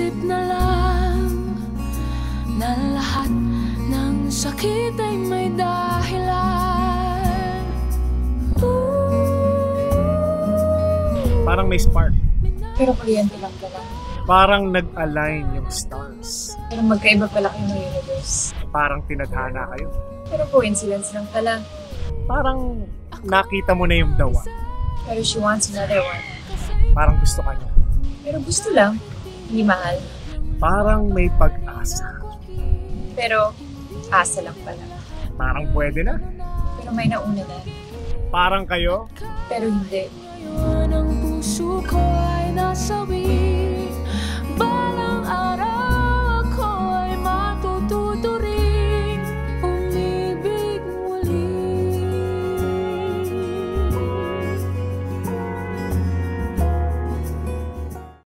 Isip na lang na lahat ng sakit ay may dahilan. Parang may spark. Pero kuryente lang pala. Parang nag-align yung stars. Pero magkaiba pala kayo ng universe. Parang tinadhana kayo. Pero coincidence lang pala. Parang nakita mo na yung dawa. Pero she wants another one. Parang gusto ka niya. Pero gusto lang. Hindi mahal. Parang may pag-asa. Pero asa lang pala. Parang pwede na. Pero may nauna na. Parang kayo. Pero hindi.